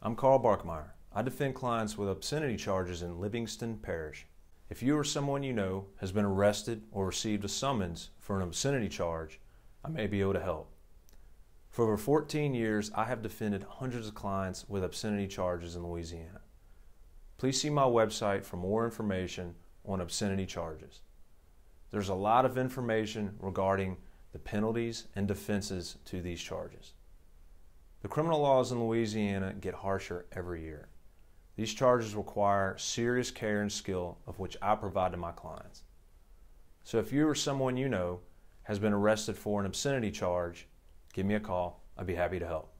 I'm Carl Barkemeyer. I defend clients with obscenity charges in Livingston Parish. If you or someone you know has been arrested or received a summons for an obscenity charge, I may be able to help. For over 14 years, I have defended hundreds of clients with obscenity charges in Louisiana. Please see my website for more information on obscenity charges. There's a lot of information regarding the penalties and defenses to these charges. The criminal laws in Louisiana get harsher every year. These charges require serious care and skill, of which I provide to my clients. So if you or someone you know has been arrested for an obscenity charge, give me a call. I'd be happy to help.